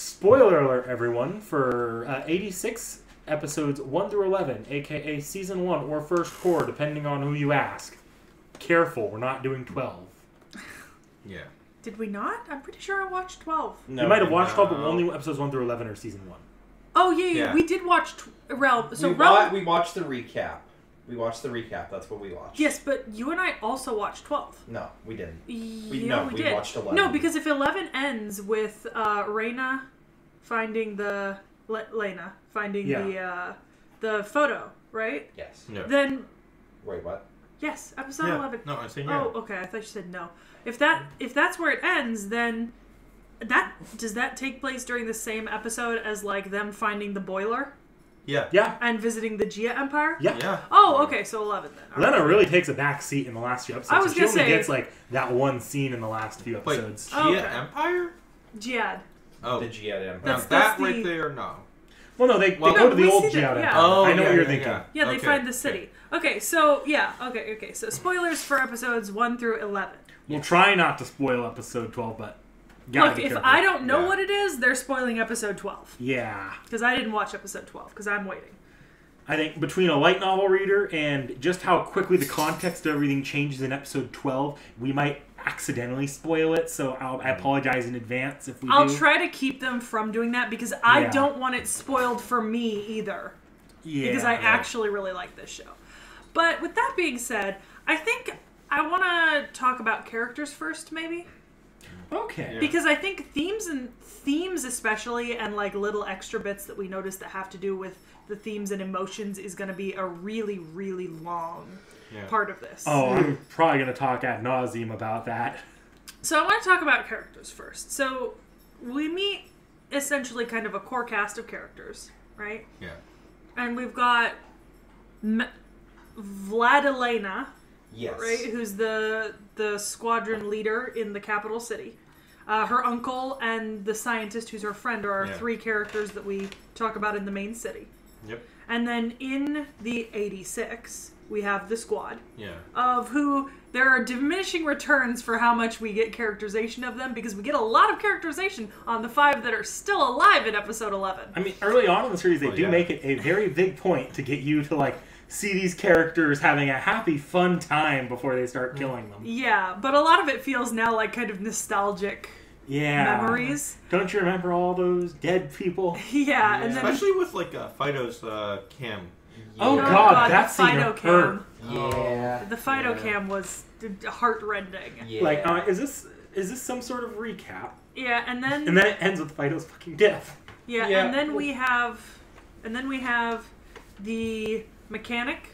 Spoiler alert, everyone, for uh, 86 episodes 1 through 11, aka season 1 or first core, depending on who you ask. Careful, we're not doing 12. Yeah. Did we not? I'm pretty sure I watched 12. No, you might have watched 12, but only episodes 1 through 11 or season 1. Oh yeah, yeah, Yeah. we did watch tw- Realm. So we, Realm. wa- we watched the recap. We watched the recap. That's what we watched. Yes, but you and I also watched 12. No, we didn't. yeah, no, we, we did. watched 11. No, because if 11 ends with uh, Reyna finding the Le- Lena finding Yeah. the uh, the photo, right? Yes. Yeah. Then Wait, what? yes, episode Yeah. 11. No, I said yeah. Oh, okay. I thought you said no. If that if that's where it ends, then that does that take place during the same episode as like them finding the boiler Yeah. Yeah, and visiting the Giad Empire? yeah. Yeah. Oh, okay. So 11 then. All Lena right. really takes a back seat in the last few episodes. I was so she gonna only say- gets like that one scene in the last few Wait, episodes. Gia Oh, okay. Empire? Jihad. Oh. The Giad Empire. now That's- that right the- there, no. Well, no, they, Well- they go No, to the old see Empire. Yeah. Oh, I know yeah, what you're yeah, thinking. yeah. Yeah, they Okay, find the city. Okay, so yeah, okay, okay. So spoilers for episodes 1 through 11. We'll try not to spoil episode 12, but gotta Look, if. I don't know Yeah. what it is, they're spoiling episode 12 Yeah. because I didn't watch episode 12 because I'm waiting. I think between a light novel reader and just how quickly the context of everything changes in episode 12, we might accidentally spoil it, so I'll, I apologize in advance if we I'll do. try to keep them from doing that because I Yeah. don't want it spoiled for me either. yeah. because I actually really like this show. But with that being said, I think I want to talk about characters first, maybe Okay. Yeah. because I think themes and themes, especially, and like little extra bits that we notice that have to do with the themes and emotions, is going to be a really, really long Yeah. part of this. Oh, I'm probably going to talk ad nauseum about that. So I want to talk about characters first. So we meet essentially kind of a core cast of characters, right? Yeah. And we've got M- Vladilena, Yes. right? Who's the the squadron leader in the capital city. Uh, her uncle and the scientist, who's her friend, are our Yeah. three characters that we talk about in the main city. Yep. And then in the 86, we have the squad, Yeah. of who there are diminishing returns for how much we get characterization of them because we get a lot of characterization on the five that are still alive in episode 11. I mean, early on in the series, they Oh, do yeah. make it a very big point to get you to, like, see these characters having a happy, fun time before they start killing them. Yeah, but a lot of it feels now like kind of nostalgic Yeah. memories. Don't you remember all those dead people? Yeah, and then Especially with like uh, Fido's uh, cam. Oh, Oh, God, God, that the scene Fido hurt. cam. Yeah. the Fido Yeah. cam was heartrending. Yeah. Like, uh, is this is this some sort of recap? Yeah, and then, And then it ends with Fido's fucking death. yeah, Yeah. and then we have and then we have the mechanic,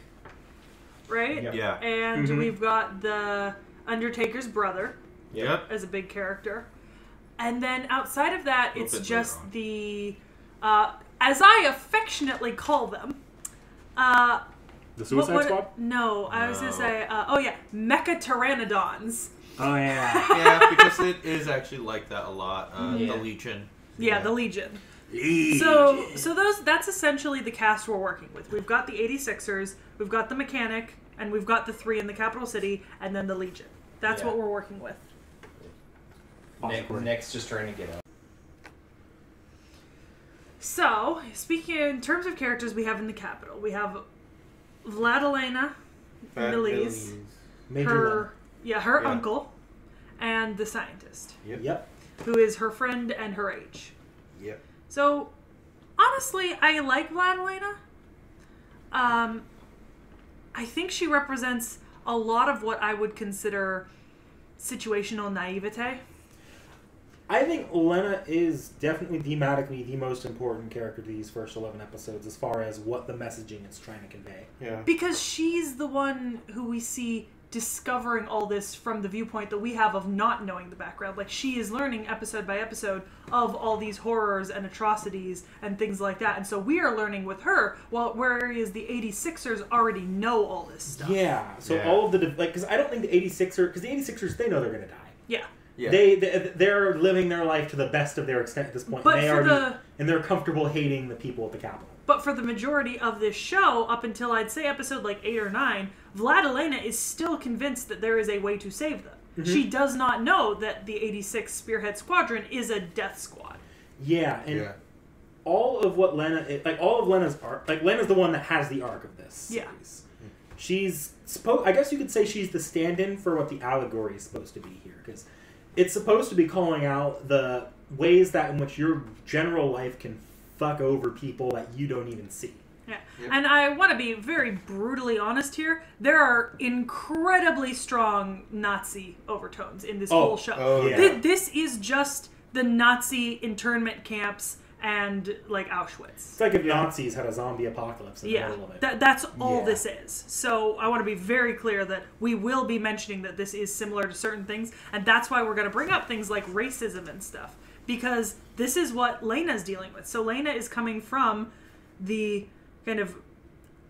right? Yep. Yeah. And Mhm. we've got the Undertaker's brother Yep. as a big character. And then outside of that, it's just the uh, as I affectionately call them, uh, The what Suicide Squad? No, I was gonna say, uh, oh yeah, Mecha Pteranodons. Oh, yeah. yeah, because it is actually like that a lot. Uh, Yeah. The Legion. Yeah, Yeah. the Legion. Legion. So, so those that's essentially the cast we're working with. We've got the 86ers, we've got the mechanic, and we've got the three in the capital city, and then the Legion. That's Yeah. what we're working with. Nick, Nick's just trying to get out. So, speaking in terms of characters we have in the capital, we have Vladilena, Milizé, Major her yeah, her Yeah. uncle, and the scientist, one. Yep. who is her friend and her age. Yep. So, honestly, I like Vladilena. Um, I think she represents a lot of what I would consider situational naivete. I think Lena is definitely thematically the most important character to these first 11 episodes as far as what the messaging is trying to convey. Yeah. Because she's the one who we see discovering all this from the viewpoint that we have of not knowing the background. Like, she is learning episode by episode of all these horrors and atrocities and things like that. And so we are learning with her, while whereas the 86ers already know all this stuff. Yeah. So Yeah. all of the like because I don't think the 86ers because the 86ers they know they're going to die. Yeah. Yeah. They, they they're living their life to the best of their extent at this point. But and they for already the- and they're comfortable hating the people at the Capitol. But for the majority of this show, up until I'd say episode like eight or nine, Vladilena is still convinced that there is a way to save them. Mm-hmm. She does not know that the 86 Spearhead Squadron is a death squad. Yeah, and yeah. all of what Lena, like all of Lena's arc, like Lena's the one that has the arc of this Yeah. series. She's supposed. I guess you could say she's the stand-in for what the allegory is supposed to be here, because it's supposed to be calling out the ways that in which your general life can fuck over people that you don't even see. Yeah. Yep. And I want to be very brutally honest here. There are incredibly strong Nazi overtones in this Oh, whole show. oh, yeah. Thi- This is just the Nazi internment camps and like Auschwitz. It's like if Nazis had a zombie apocalypse in the Yeah, middle of it. that, that's all Yeah. this is. So I want to be very clear that we will be mentioning that this is similar to certain things, and that's why we're going to bring up things like racism and stuff because this is what Lena's dealing with. So Lena is coming from the kind of,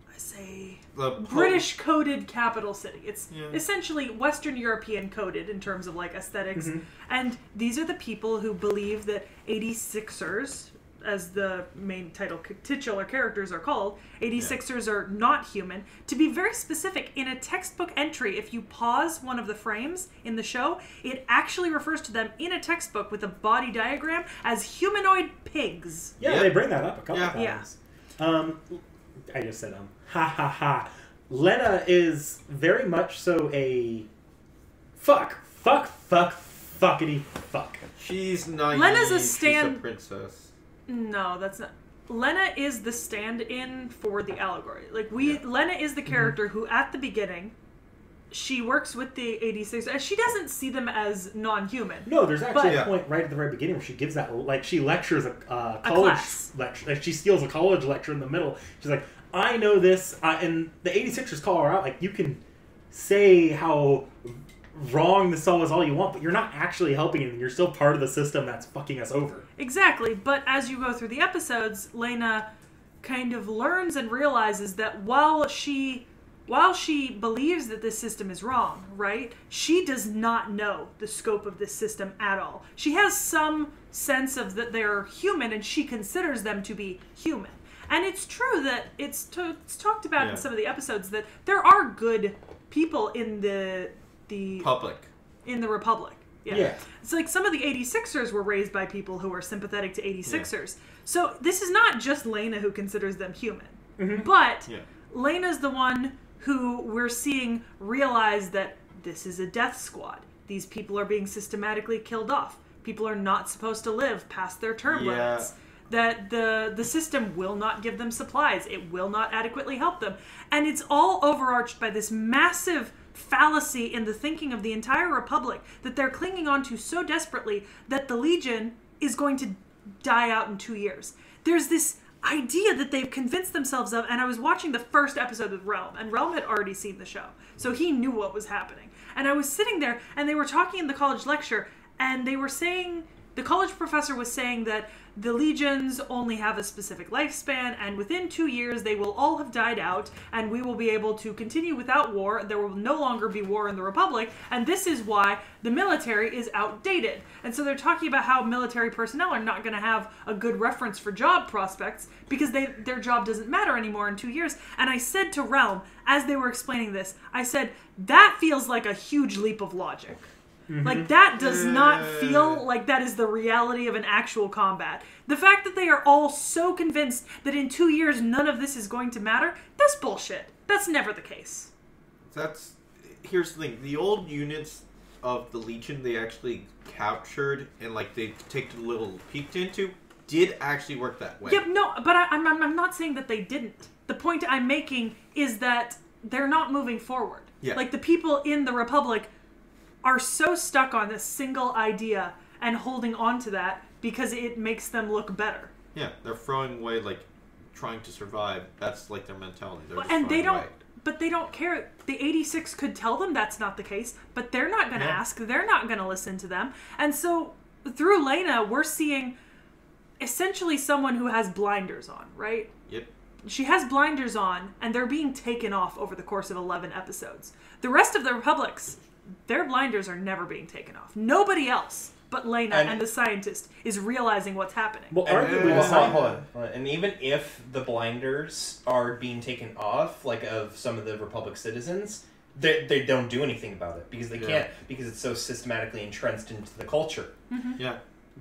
I say, British coded capital city. It's Yeah. essentially Western European coded in terms of like esthetics Mhm. And these are the people who believe that 86ers, as the main title titular characters are called, 86ers are not human. To be very specific, in a textbook entry, if you pause one of the frames in the show, it actually refers to them in a textbook with a body diagram as humanoid pigs. Yeah, Yeah. they bring that up a couple Yeah. times. Um, I just said um, ha ha ha. Lena is very much so a fuck, fuck, fuck, fuckity fuck. She's naive. Lena's a She's stand- a princess. No, that's not. Lena is the stand-in for the allegory. Like we, Lena is the character who, at the beginning, she works with the 86. and She doesn't see them as non-human. No, there's actually But- a point right at the very beginning where she gives that like she lectures a uh, college class. lecture. Like she steals a college lecture in the middle. She's like, I know this, uh, and the 86ers call her out. Like you can say how wrong this all is all you want, but you're not actually helping it. and You're still part of the system that's fucking us over. Exactly, but as you go through the episodes, Lena kind of learns and realizes that while she while she believes that this system is wrong, right? She does not know the scope of this system at all. She has some sense of that they're human and she considers them to be human. And it's true that it's, to, it's talked about Yeah. in some of the episodes that there are good people in the the Public. in the Republic. Yeah. Yeah. It's like some of the 86ers were raised by people who are sympathetic to 86ers. So this is not just Lena who considers them human. Mm-hmm. But Yeah. Lena's the one who we're seeing realize that this is a death squad. These people are being systematically killed off. People are not supposed to live past their term Yeah. limits. That the the system will not give them supplies. It will not adequately help them. And it's all overarched by this massive fallacy in the thinking of the entire republic that they're clinging on to so desperately that the legion is going to die out in 2 years. There's this idea that they've convinced themselves of and I was watching the first episode of Realm and Realm had already seen the show. So he knew what was happening. And I was sitting there and they were talking in the college lecture and they were saying the college professor was saying that the legions only have a specific lifespan and within 2 years they will all have died out and we will be able to continue without war. There will no longer be war in the republic and this is why the military is outdated. And so they're talking about how military personnel are not going to have a good reference for job prospects because they their job doesn't matter anymore in 2 years. And I said to Realm as they were explaining this, I said that feels like a huge leap of logic. Mm-hmm. Like that does not feel like that is the reality of an actual combat. The fact that they are all so convinced that in 2 years none of this is going to matter, that's bullshit. That's never the case. That's here's the thing. The old units of the Legion they actually captured and like they take a little peeked into did actually work that way. Yep, no, but I, I'm, I'm I'm not saying that they didn't. The point I'm making is that they're not moving forward. Yeah. Like the people in the Republic are so stuck on this single idea and holding on to that because it makes them look better. Yeah, they're throwing away like trying to survive. That's like their mentality. They're just and they don't away. but they don't care the 86 could tell them that's not the case but they're not going to Yeah. ask they're not going to listen to them and so through lena we're seeing essentially someone who has blinders on right Yep. she has blinders on and they're being taken off over the course of 11 episodes the rest of the republics their blinders are never being taken off nobody else but lena and, And- the scientist is realizing what's happening Well, And, arguably, well, the hold on, hold on, hold on. And even if the blinders are being taken off, like of some of the Republic citizens, they, they don't do anything about it because they Yeah. can't because it's so systematically entrenched into the culture. Mm-hmm. Yeah.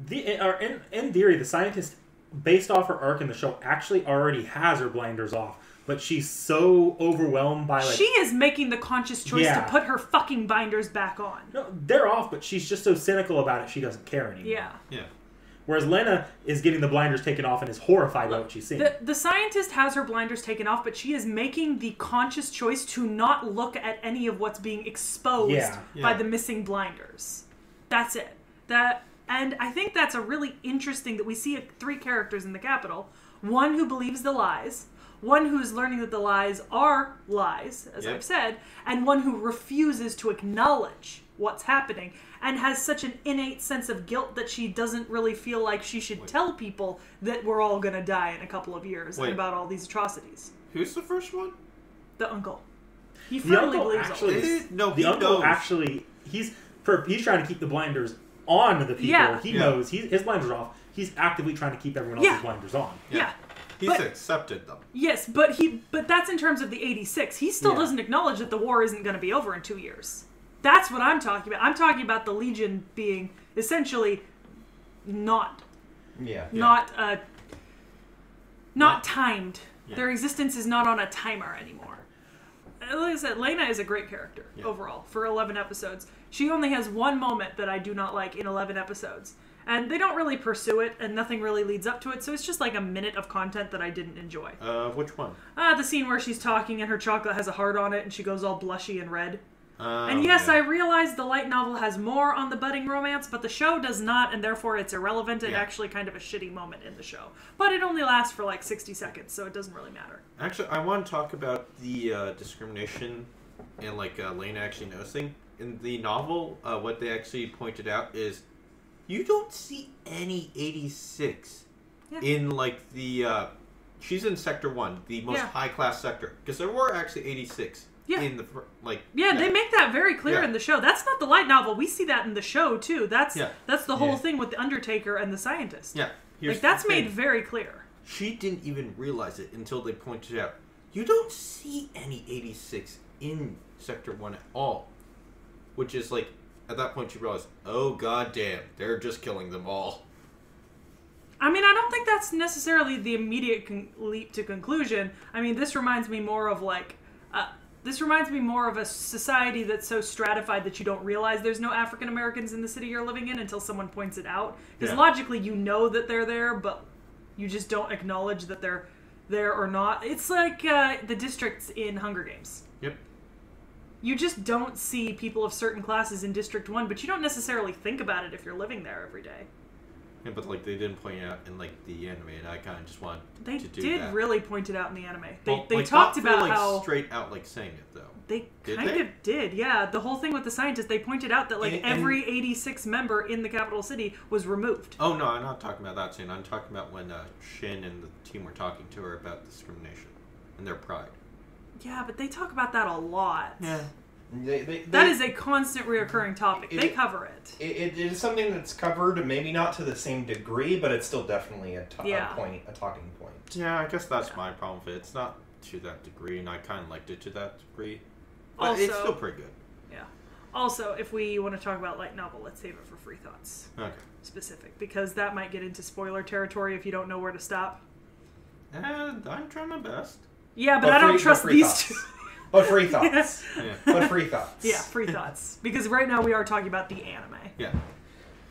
The or in in theory, the scientist, based off her arc in the show, actually already has her blinders off, but she's so overwhelmed by like she is making the conscious choice Yeah. to put her fucking binders back on. no, they're off, but she's just so cynical about it, she doesn't care anymore. Yeah. Yeah. Whereas Lena is getting the blinders taken off and is horrified by what she's seeing. The, the scientist has her blinders taken off, but she is making the conscious choice to not look at any of what's being exposed Yeah. by the missing blinders. That's it. That and I think that's a really interesting that we see three characters in the capital. One who believes the lies, one who's learning that the lies are lies, as Yep. I've said, and one who refuses to acknowledge what's happening and has such an innate sense of guilt that she doesn't really feel like she should Wait. tell people that we're all going to die in a couple of years Wait. and about all these atrocities. Who's the first one? The uncle. He The firmly uncle believes all actually- this. No, the he uncle knows. actually he's for he's trying to keep the blinders on the people. Yeah. He Yeah. knows he, his blinders are off. He's actively trying to keep everyone else's Yeah. blinders on. Yeah. He's But- accepted them. Yes, but he but that's in terms of the 86. He still Yeah. doesn't acknowledge that the war isn't going to be over in 2 years. That's what I'm talking about. I'm talking about the legion being essentially not Yeah. not uh not timed. Yeah. Their existence is not on a timer anymore. Uh, Like I said, Lena is a great character Yeah. overall for 11 episodes. She only has one moment that I do not like in 11 episodes. And they don't really pursue it, and nothing really leads up to it, so it's just like a minute of content that I didn't enjoy. Uh, which one? Ah, the scene where she's talking and her chocolate has a heart on it and she goes all blushy and red. Uh, And yes. I realize the light novel has more on the budding romance, but the show does not, and therefore it's irrelevant and Yeah. actually kind of a shitty moment in the show. But it only lasts for like 60 seconds, so it doesn't really matter. Actually, I want to talk about the uh, discrimination and like uh, Lane actually noticing in the novel. Uh, what they actually pointed out is you don't see any 86 Yeah. in like the. Uh, she's in Sector One, the most Yeah. high class sector, because there were actually 86 Yeah. in the like. Yeah, they make that very clear Yeah. in the show. That's not the light novel. We see that in the show too. That's Yeah. that's the whole Yeah. thing with the Undertaker and the scientist. Yeah, here's like that's made very clear. She didn't even realize it until they pointed out. You don't see any 86 in Sector 1 at all. Which is like, at that point, you realize, oh god damn, they're just killing them all. I mean, I don't think that's necessarily the immediate con- leap to conclusion. I mean, this reminds me more of like, uh, this reminds me more of a society that's so stratified that you don't realize there's no African Americans in the city you're living in until someone points it out. Because Yeah. logically, you know that they're there, but you just don't acknowledge that they're there or not. It's like uh, the districts in Hunger Games. Yep. You just don't see people of certain classes in District 1, but you don't necessarily think about it if you're living there every day. Yeah, but like they didn't point it out in like the anime, and I kind of just wanted They to do did that. really point it out in the anime. They, Well, they like, talked about like, how straight out like saying it though. they Did kind they? of did, yeah. The whole thing with the scientists, they pointed out that like And- and- every 86 member in the capital city was removed. Oh no, I'm not talking about that scene. I'm talking about when uh, Shin and the team were talking to her about discrimination and their pride. Yeah, but they talk about that a lot. They, they, That they- is a constant reoccurring topic. It- they cover it. It, it is something that's covered, maybe not to the same degree, but it's still definitely a, to- Yeah. a point, a talking point. Yeah, I guess that's my problem with it. It's not to that degree, and I kind of liked it to that degree. But it's still pretty good. Yeah. Also, if we want to talk about light novel, let's save it for free thoughts Okay. specific because that might get into spoiler territory if you don't know where to stop. And I'm trying my best. Yeah, but, I don't free- trust free these thoughts. two. But free thoughts. Yeah. but free thoughts. yeah, free thoughts because right now we are talking about the anime. Yeah.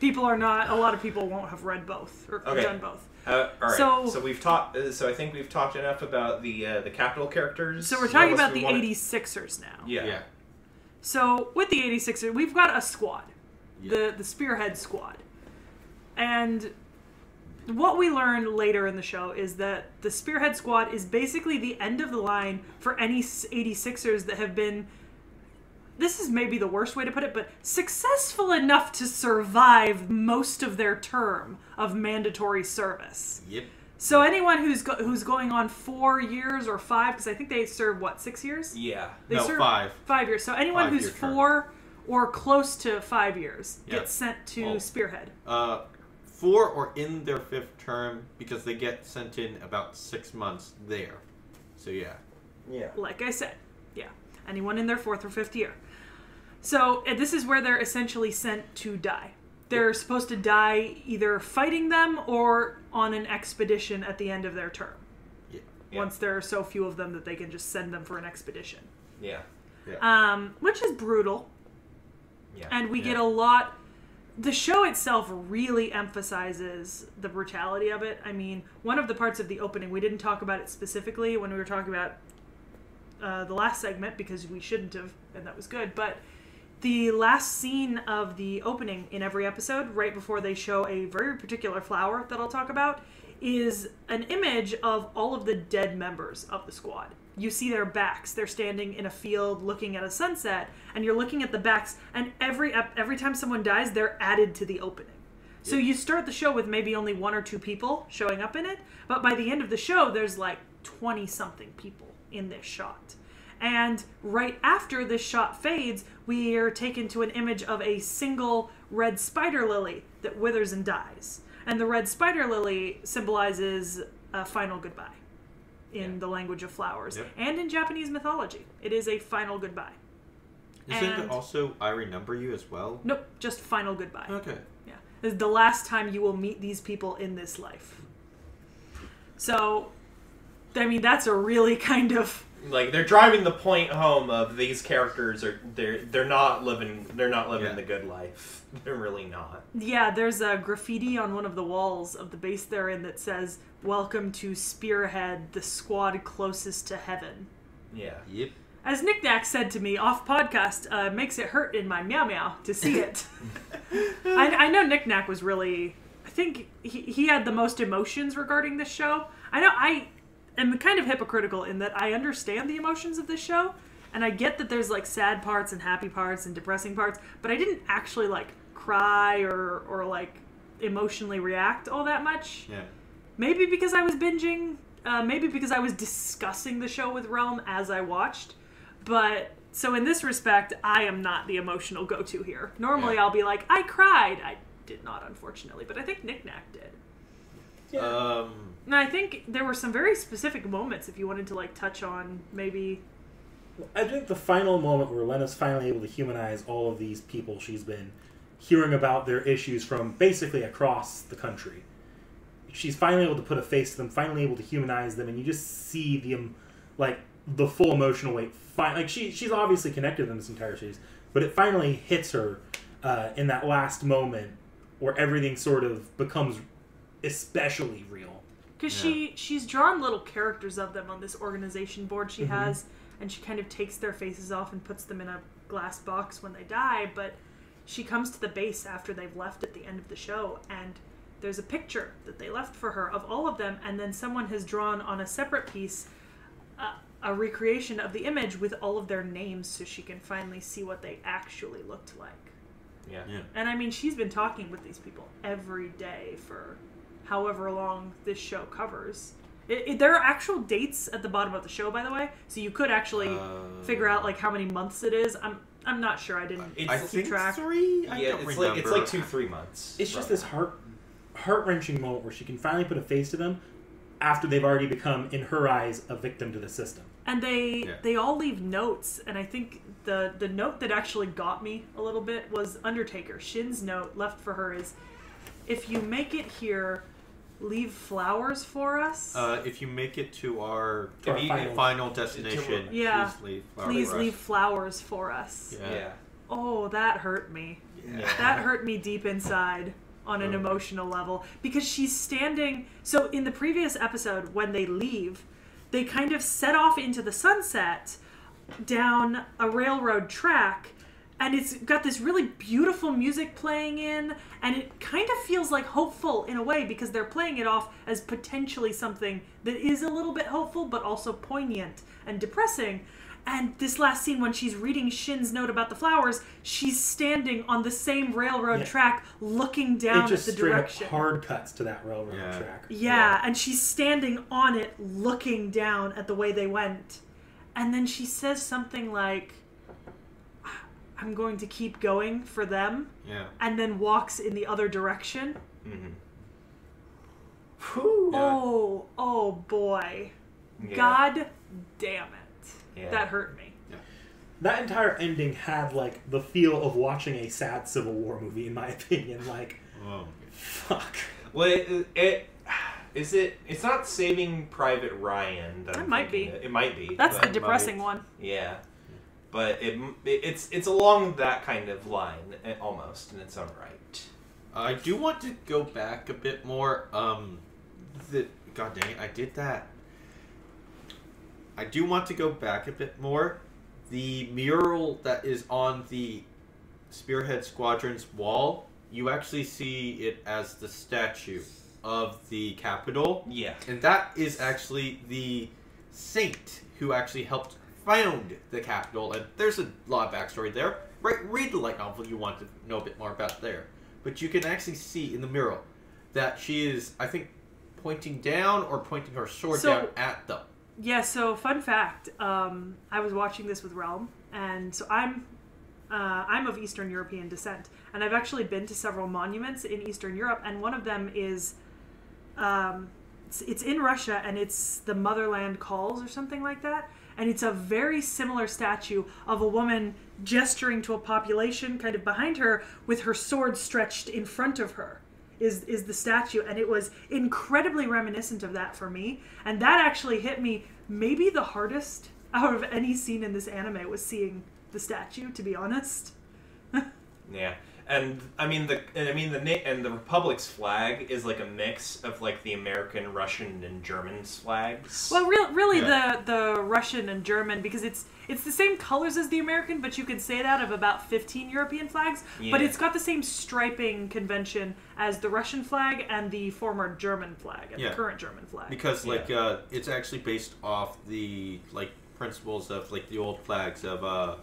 People are not. A lot of people won't have read both or Okay. done both. Uh, all right. So- So, we've talked. Uh, so I think we've talked enough about the uh, the capital characters. So we're talking about we the wanna- 86ers now. Yeah. Yeah. So with the 86ers, we've got a squad, Yeah. the the Spearhead squad, and what we learn later in the show is that the Spearhead squad is basically the end of the line for any 86ers that have been. This is maybe the worst way to put it, but successful enough to survive most of their term of mandatory service. Yep. So anyone who's go- who's going on four years or five, because I think they serve what six years. Yeah. They no, serve five. Five years. So anyone Five-year who's term. four or close to five years Yeah. gets sent to Oh. Spearhead. Uh, four or in their fifth term because they get sent in about six months there. So yeah. Yeah. Like I said, yeah. Anyone in their fourth or fifth year. So and this is where they're essentially sent to die. they're supposed to die either fighting them or on an expedition at the end of their term. Yeah. Yeah. Once there are so few of them that they can just send them for an expedition. Yeah. Um, which is brutal. Yeah. And we Yeah. get a lot. The show itself really emphasizes the brutality of it. I mean, one of the parts of the opening, we didn't talk about it specifically when we were talking about uh, the last segment because we shouldn't have, and that was good. But the last scene of the opening in every episode, right before they show a very particular flower that I'll talk about, is an image of all of the dead members of the squad. You see their backs. They're standing in a field looking at a sunset, and you're looking at the backs. And every every time someone dies, they're added to the opening. So you start the show with maybe only one or two people showing up in it, but by the end of the show, there's like 20 something people in this shot. And right after this shot fades, we are taken to an image of a single red spider lily that withers and dies. And the red spider lily symbolizes a final goodbye in Yeah. the language of flowers Yep. and in Japanese mythology. It is a final goodbye. Isn't And- it also I remember you as well? Nope, just final goodbye. Okay. Yeah. This is the last time you will meet these people in this life. So, I mean, that's a really kind of. Like they're driving the point home of these characters are they're they're not living they're not living Yeah. the good life. They're really not. Yeah, there's a graffiti on one of the walls of the base they're in that says, Welcome to Spearhead, the squad closest to heaven. Yeah. Yep. As NikNak said to me off podcast, uh, makes it hurt in my meow meow to see it. I, I know NikNak was really. I think he, he had the most emotions regarding this show. I know I am kind of hypocritical in that I understand the emotions of this show, and I get that there's like sad parts and happy parts and depressing parts, but I didn't actually like cry or or like emotionally react all that much. Yeah. Maybe because I was binging. Uh, maybe because I was discussing the show with Realm as I watched. But so in this respect, I am not the emotional go-to here. Normally, Yeah. I'll be like, I cried. I did not, unfortunately, but I think NikNak did. Um. And I think there were some very specific moments. If you wanted to like touch on maybe, I think the final moment where Lena's finally able to humanize all of these people she's been hearing about their issues from basically across the country. She's finally able to put a face to them, finally able to humanize them, and you just see the like the full emotional weight. Like she she's obviously connected them this entire series, but it finally hits her uh, in that last moment where everything sort of becomes especially real. Because Yeah. she she's drawn little characters of them on this organization board she Mm-hmm. has, and she kind of takes their faces off and puts them in a glass box when they die. But she comes to the base after they've left at the end of the show, and there's a picture that they left for her of all of them, and then someone has drawn on a separate piece uh, a recreation of the image with all of their names, so she can finally see what they actually looked like. Yeah. Yeah. And I mean, she's been talking with these people every day for however long this show covers. It, it, there are actual dates at the bottom of the show, by the way, so you could actually Uh, figure out like how many months it is. I'm I'm not sure. I didn't It's- I think track. three. I yeah, don't it's like it's like two three months. It's just this heart heart wrenching moment where she can finally put a face to them after they've already become, in her eyes, a victim to the system. And they Yeah. they all leave notes, and I think the the note that actually got me a little bit was Undertaker. Shin's note left for her is, if you make it here, leave flowers for us. Uh, if you make it to our, To our final- final, destination, Yeah. please leave. flowers Please for us. leave flowers for us. Yeah. Yeah. Oh, that hurt me. Yeah. That hurt me deep inside on an Oh. emotional level because she's standing. So, in the previous episode, when they leave, they kind of set off into the sunset down a railroad track. And it's got this really beautiful music playing in, and it kind of feels like hopeful in a way because they're playing it off as potentially something that is a little bit hopeful but also poignant and depressing. And this last scene, when she's reading Shin's note about the flowers, she's standing on the same railroad Yeah. track looking down it just at the straight direction. up hard cuts to that railroad Yeah. track. Yeah, and she's standing on it looking down at the way they went. And then she says something like, I'm going to keep going for them, Yeah. and then walks in the other direction. Mm-hmm. Whew. Yeah. Oh, oh boy. Yeah. God damn it. Yeah. That hurt me. that entire ending had like the feel of watching a sad Civil War movie, in my opinion. Like, Oh. fuck. Well, it, it is it. It's not Saving Private Ryan. That It I'm might be. It, it might be. That's the but- depressing one. Yeah, but it, it it's it's along that kind of line eh, almost in its own right. I do want to go back a bit more. Um, the God dang it, I did that. I do want to go back a bit more. The mural that is on the Spearhead Squadron's wall, you actually see it as the statue of the Capitol. Yeah. And that is actually the saint who actually helped found the capital, And there's a lot of backstory there. Right, read the light novel if you want to know a bit more about there. But you can actually see in the mural that she is, I think, pointing down or pointing her sword So- down at them. Yeah, so fun fact, um, I was watching this with Realm, and so I'm uh, I'm of Eastern European descent, and I've actually been to several monuments in Eastern Europe, and one of them is um, it's, it's in Russia, and it's the Motherland Calls or something like that, and it's a very similar statue of a woman gesturing to a population kind of behind her with her sword stretched in front of her is is the statue. And it was incredibly reminiscent of that for me. And that actually hit me maybe the hardest out of any scene in this anime was seeing the statue to be honest. Yeah, and I mean the and I mean the na- and the Republic's flag is like a mix of like the American, Russian, and German flags. well real, really Yeah. the the russian and german because it's it's the same colors as the american but you could say that of about 15 european flags but it's got the same striping convention as the russian flag and the former german flag and Yeah. the current german flag Because, like, Yeah. uh, it's actually based off the, like, principles of, like, the old flags of, uh, what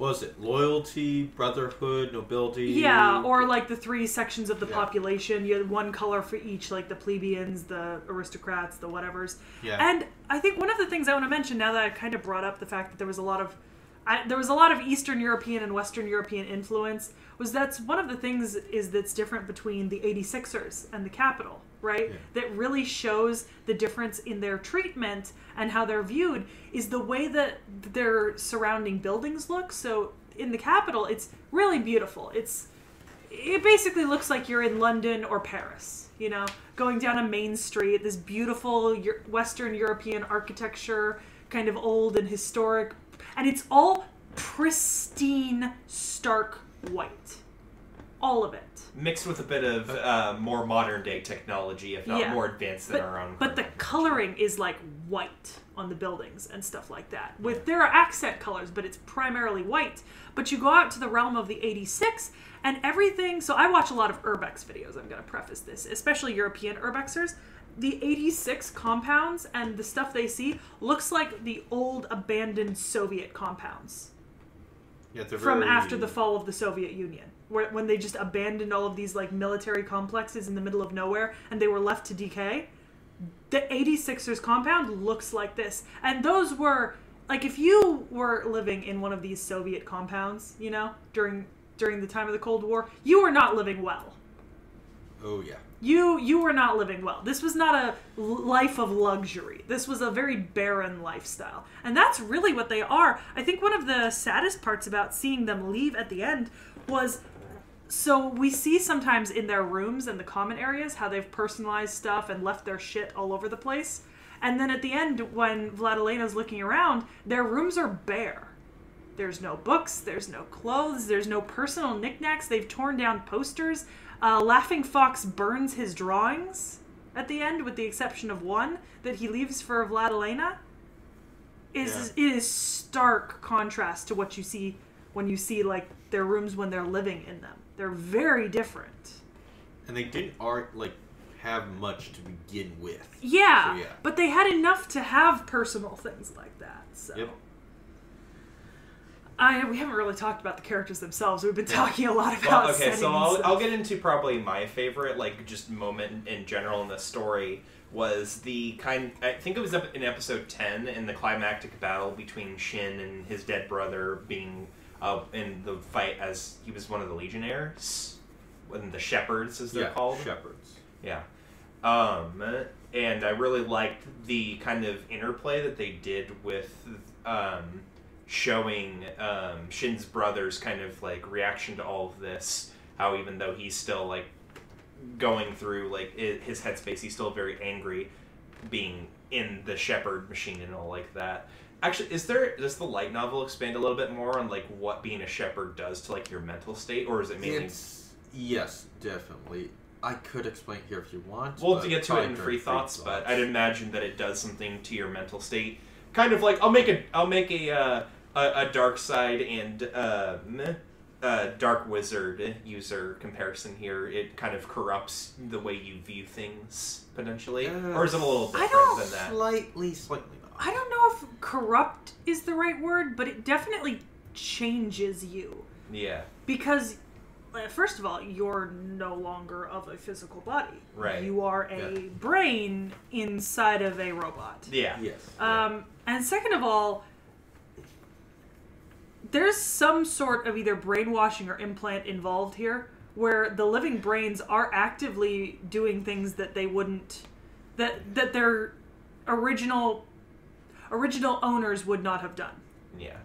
was it? Loyalty, brotherhood, nobility. Yeah, or like the three sections of the Yeah. population. You had one color for each, like the plebeians, the aristocrats, the whatevers. Yeah. And I think one of the things I want to mention now that I've kind of brought up the fact that there was a lot of I, there was a lot of Eastern European and Western European influence was that's one of the things is that's different between the 86ers and the Capitol, right? Yeah. That really shows the difference in their treatment and how they're viewed is the way that their surrounding buildings look. So in the Capitol, it's really beautiful. It's it basically looks like you're in London or Paris, you know, going down a main street, this beautiful Western European architecture, kind of old and historic, and it's all pristine, stark white. All of it. mixed with a bit of uh, more modern day technology, if not Yeah. more advanced than But, our own. but the current coloring is like white on the buildings and stuff like that. With there are accent colors, but it's primarily white. But you go out to the realm of the 86 and everything. So I watch a lot of urbex videos. I'm going to preface this, especially European urbexers. The 86 compounds and the stuff they see looks like the old abandoned Soviet compounds Yeah, from very- after the fall of the Soviet Union, where when they just abandoned all of these like military complexes in the middle of nowhere and they were left to decay. The 86ers compound looks like this. And those were like if you were living in one of these Soviet compounds, you know, during during the time of the Cold War, you were not living well. Oh, yeah. You you were not living well. This was not a life of luxury. This was a very barren lifestyle. And that's really what they are. I think one of the saddest parts about seeing them leave at the end was so we see sometimes in their rooms and the common areas how they've personalized stuff and left their shit all over the place. And then at the end when Vladilena's looking around, their rooms are bare. There's no books, there's no clothes, there's no personal knickknacks. They've torn down posters. Uh, Laughing Fox burns his drawings at the end, with the exception of one that he leaves for Vladilena. Is it is stark contrast to what you see when you see like their rooms when they're living in them. They're very different. And they didn't art like have much to begin with. Yeah, So, yeah. but they had enough to have personal things like that. So. Yep. I we haven't really talked about the characters themselves. We've been talking a lot about Well, okay, so I'll. I'll get into probably my favorite, like, just moment in general in the story was the kind. I think it was up in episode ten in the climactic battle between Shin and his dead brother being uh, in the fight as he was one of the Legionnaires, when the Shepherds as they're yeah, called. shepherds. Yeah. Um, and I really liked the kind of interplay that they did with um, showing um, Shin's brother's kind of like reaction to all of this. How even though he's still like going through like his headspace, he's still very angry, being in the shepherd machine and all like that. Actually, is there does the light novel expand a little bit more on like what being a shepherd does to like your mental state, or is it mainly? It's yes, definitely. I could explain here if you want. We'll get to it in during free thoughts, but. I'd imagine that it does something to your mental state. Kind of like I'll make a I'll make a uh, a, a dark side and um, uh, dark wizard user comparison here. It kind of corrupts the way you view things potentially, or is it a little I different don't than that? slightly, slightly not. I don't know if corrupt is the right word, but it definitely changes you Yeah, because uh, first of all, you're no longer of a physical body. Right. You are a Yeah. brain inside of a robot. yeah, Yes. Um, and second of all, there's some sort of either brainwashing or implant involved here where the living brains are actively doing things that they wouldn't that that their original original owners would not have done. yeah,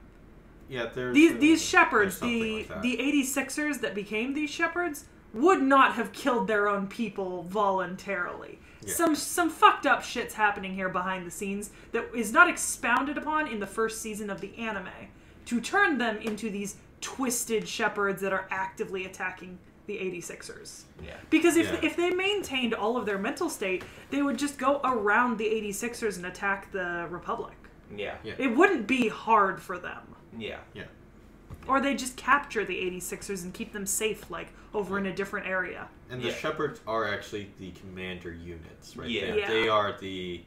yeah. There's These uh, these shepherds, the like the 86ers that became these shepherds would not have killed their own people voluntarily. Yeah. Some some fucked up shit's happening here behind the scenes that is not expounded upon in the first season of the anime to turn them into these twisted shepherds that are actively attacking the 86ers. yeah. Because if, Yeah. if they maintained all of their mental state, they would just go around the 86ers and attack the Republic. Yeah, Yeah. It wouldn't be hard for them. yeah, yeah. Or they just capture the 86ers and keep them safe, like, over in a different area. And the Yeah. shepherds are actually the commander units, right? Yeah. They, Yeah. they are the.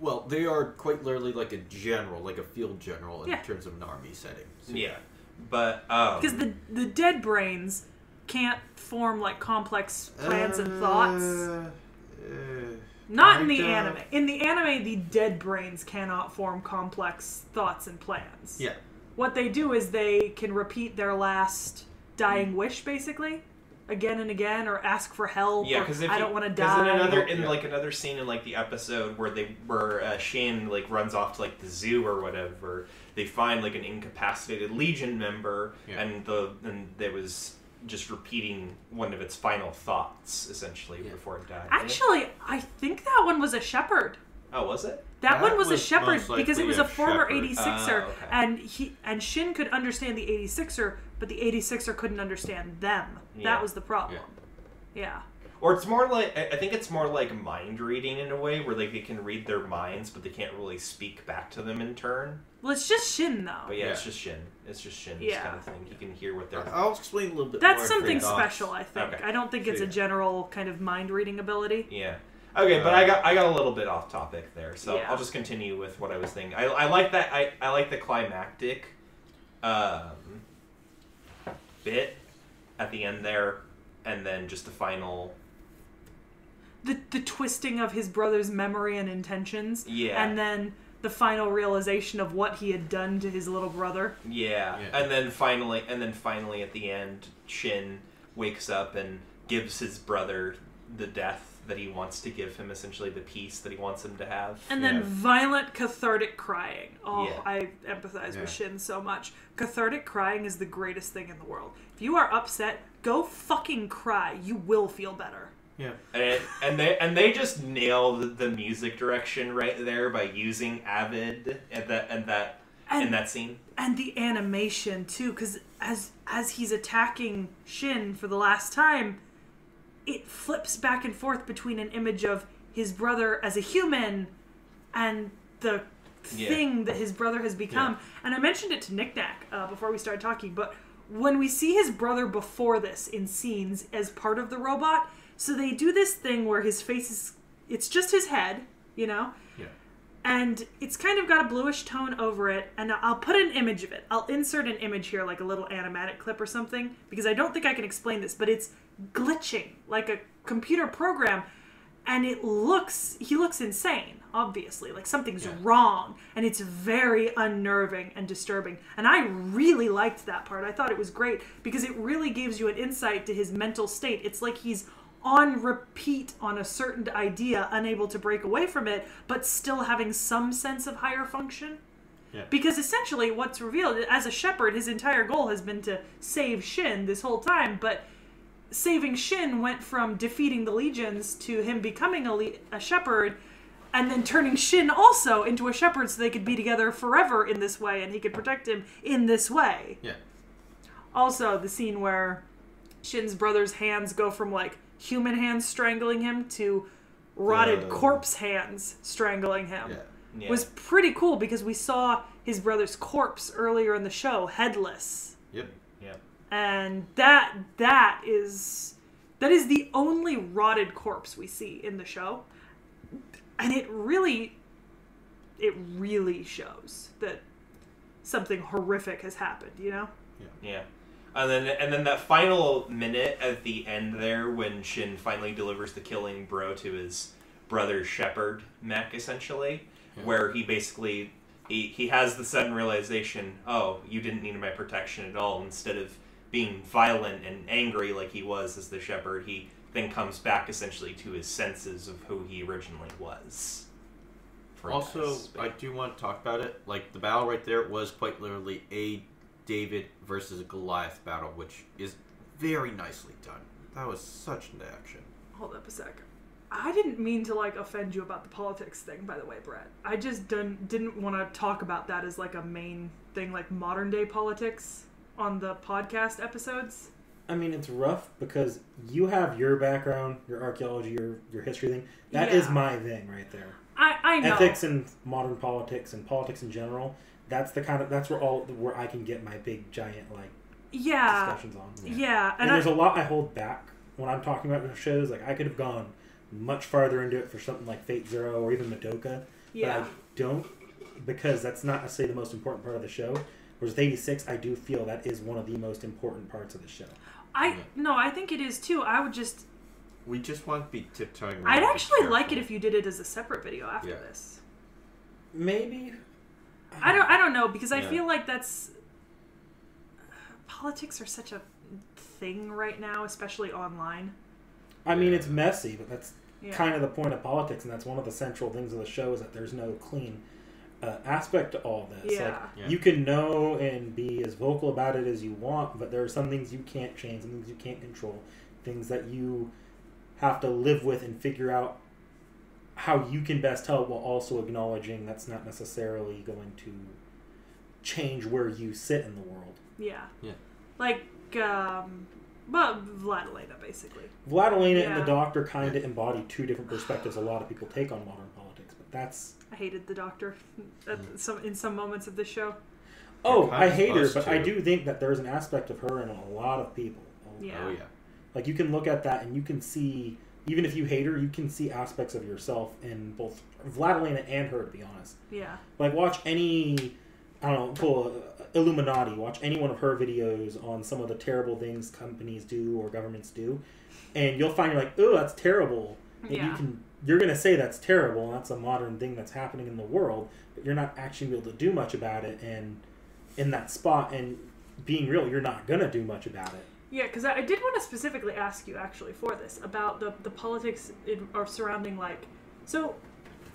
Well, they are quite literally like a general, like a field general in Yeah. terms of an army setting. So, yeah. But um, Because the, the dead brains can't form, like, complex plans and thoughts. Uh, uh, Not in the kinda. anime. In the anime, the dead brains cannot form complex thoughts and plans. Yeah. What they do is they can repeat their last dying wish, basically, again and again, or ask for help. Yeah, because if I you- don't want to die. in another in like another scene in like the episode where they where uh, Shin like runs off to like the zoo or whatever, they find like an incapacitated Legion member, Yeah. and the and there was just repeating one of its final thoughts essentially Yeah. before it died. Actually, I think that one was a shepherd. Oh, was it? That, That one was, a shepherd because it was a a former shepherd. 86er, Oh, ah, okay. and he and Shin could understand the 86er, but the 86er couldn't understand them. Yeah. That was the problem. Yeah. Or it's more like I I think it's more like mind reading in a way where like they can read their minds, but they can't really speak back to them in turn. Well, it's just Shin though. But yeah, it's just Shin. It's just Shin's Yeah. kind of thing. He can hear what they're. I'll explain a little bit. That's more in something free thoughts. special, I think. Okay. I don't think it's a general kind of mind reading ability. Yeah. Okay, but Uh, I got I got a little bit off topic there, so Yeah. I'll just continue with what I was thinking. I, I like that I, I like the climactic um, bit at the end there, and then just the final. The the twisting of his brother's memory and intentions. Yeah. And then the final realization of what he had done to his little brother. Yeah. Yeah. and then finally, and then finally at the end, Shin wakes up and gives his brother the death that he wants to give him, essentially the peace that he wants him to have. And then Yeah. violent cathartic crying. Oh, Yeah. I empathize Yeah. with Shin so much. Cathartic crying is the greatest thing in the world. If you are upset, go fucking cry. You will feel better. Yeah. and it, and they and they just nailed the, the music direction right there by using Avid at that and that in And that scene. and the animation too because as as he's attacking shin for the last time it flips back and forth between an image of his brother as a human and the Yeah. thing that his brother has become and i mentioned it to NikNak uh, before we started talking but when we see his brother before this in scenes as part of the robot so they do this thing where his face is it's just his head you know Yeah. And it's kind of got a bluish tone over it and i'll put an image of it. I'll insert an image here like a little animatic clip or something because i don't think i can explain this but it's glitching like a computer program and it looks he looks insane obviously like something's Yeah. wrong and it's very unnerving and disturbing. And i really liked that part. I thought it was great because it really gives you an insight to his mental state. It's like he's on repeat on a certain idea unable to break away from it but still having some sense of higher function Yeah. Because essentially, what's revealed as a shepherd, his entire goal has been to save Shin this whole time. But saving Shin went from defeating the legions to him becoming a, le- a shepherd, and then turning Shin also into a shepherd, so they could be together forever in this way, and he could protect him in this way. Yeah. Also, the scene where Shin's brother's hands go from like human hands strangling him to rotted Uh. corpse hands strangling him Yeah. Yeah. was pretty cool because we saw his brother's corpse earlier in the show, headless, Yep. yeah. and that that is that is the only rotted corpse we see in the show, and it really it really shows that something horrific has happened. You know? Yeah. And then and then that final minute at the end there when Shin finally delivers the killing bro to his brother Shepherd mech essentially, where he basically he, he has the sudden realization, oh, you didn't need my protection at all. Instead of being violent and angry like he was as the shepherd, he then comes back essentially to his senses of who he originally was. For Also. I do want to talk about it. Like the battle right there was quite literally a David versus a Goliath battle, which is very nicely done. That was such an action. Hold up a sec. I didn't mean to like offend you about the politics thing, by the way, Brett. I just didn't didn't want to talk about that as like a main thing, like modern day politics on the podcast episodes. I mean, it's rough because you have your background, your archaeology, your your history thing. That is Yeah. my thing right there. I I know. Ethics and modern politics and politics in general. That's the kind of that's where all where I can get my big giant like yeah, discussions on. yeah, And, and, there's a lot I hold back when I'm talking about shows. Like I could have gone much farther into it for something like Fate Zero or even Madoka. yeah, But I don't because that's not necessarily the most important part of the show. Whereas with 86, I do feel that is one of the most important parts of the show. I Yeah. no, I think it is too. I would just, We just want to be tiptoeing. around I'd actually like it if you did it as a separate video after Yeah. this. Maybe. I don't, I don't know because I Yeah. feel like that's politics are such a thing right now, especially online. I mean, it's messy, but that's Yeah. kind of the point of politics, and that's one of the central things of the show is that there's no clean uh, aspect to all this. Yeah. Like Yeah. you can know and be as vocal about it as you want, but there are some things you can't change, some things you can't control, things that you have to live with and figure out how you can best help while also acknowledging that's not necessarily going to change where you sit in the world. Yeah. Yeah. Like, um, well, Vladilena, basically. Vladilena and Yeah. the Doctor kind of embody two different perspectives a lot of people take on modern politics, but that's I hated the Doctor at some in some moments of this show. Oh, I hate her, supposed but I do think that there's an aspect of her in a lot of people. Yeah. Oh yeah. Like you can look at that and you can see, even if you hate her, you can see aspects of yourself in both Vladilena and her. To be honest, Yeah. like watch any, I don't know, pull uh, Illuminati. Watch any one of her videos on some of the terrible things companies do or governments do, and you'll find you're like, oh, that's terrible. And Yeah. you can you're gonna say that's terrible and that's a modern thing that's happening in the world, but you're not actually able to do much about it. And in that spot, and being real, you're not gonna do much about it. Yeah, because I, I did want to specifically ask you actually for this about the the politics in, surrounding like. So,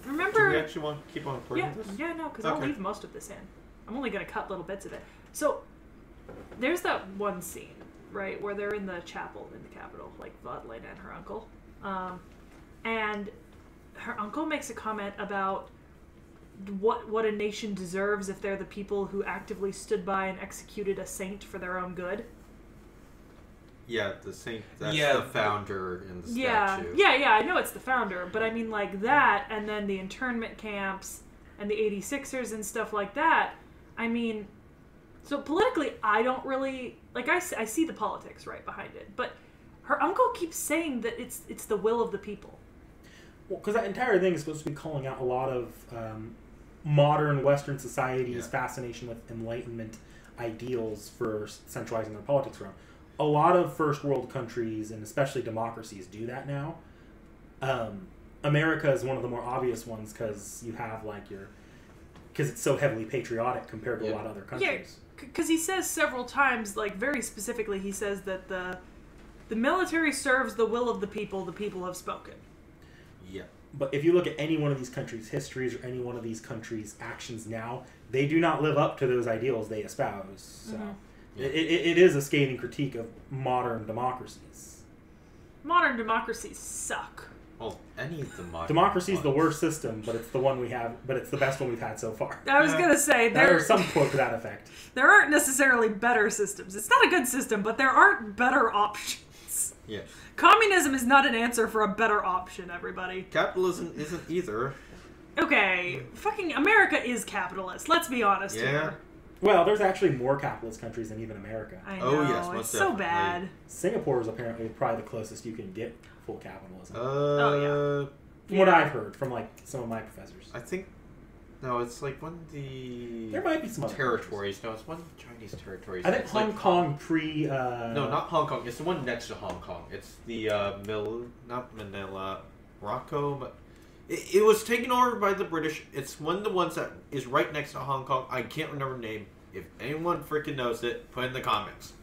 Do remember? we actually want to keep on recording Yeah, this? yeah, no, because I'll leave most of this in. I'm only gonna cut little bits of it. So, there's that one scene, right, where they're in the chapel in the Capitol, like Vladilena and her uncle, um, and her uncle makes a comment about what what a nation deserves if they're the people who actively stood by and executed a saint for their own good. Yeah, the saint. That's Yeah. the founder in the Yeah, statue. yeah, yeah. I know it's the founder, but I mean like that, and then the internment camps and the 86ers and stuff like that. I mean, so politically, I don't really like. I see the politics right behind it, but her uncle keeps saying that it's it's the will of the people. Well, because that entire thing is supposed to be calling out a lot of um, modern Western society's Yeah. fascination with Enlightenment ideals for centralizing their politics around. A lot of first world countries and especially democracies do that now. Um, America is one of the more obvious ones because you have like your because it's so heavily patriotic compared to a lot of other Yeah, countries. because he says several times, like very specifically, he says that the the military serves the will of the people. The people have spoken. Yeah. But if you look at any one of these countries' histories or any one of these countries' actions now, they do not live up to those ideals they espouse. So Mhm. Yeah. it, it, it is a scathing critique of modern democracies. Modern democracies suck. Well, any of the Democracy is the worst system, but it's the one we have. But it's the best one we've had so far. I was Yeah. gonna say there There's some quote to that effect. there aren't necessarily better systems. It's not a good system, but there aren't better options. Yeah. Communism is not an answer for a better option, everybody. Capitalism isn't either. Okay, fucking America is capitalist. Let's be honest Yeah. here. Well, there's actually more capitalist countries than even America. I know. Oh, yes, it's most so definitely. bad. Singapore is apparently probably the closest you can get full capitalism. Uh, Oh, from what. I've heard from like some of my professors. I think. No, it's like one of the There might be some other territories. No, it's one of the Chinese territories. I think It's Hong like- Kong pre. Uh, No, not Hong Kong. It's the one next to Hong Kong. It's the uh, Mil, not Manila, Morocco. But it, it was taken over by the British. It's one of the ones that is right next to Hong Kong. I can't remember the name. If anyone freaking knows it, put in the comments.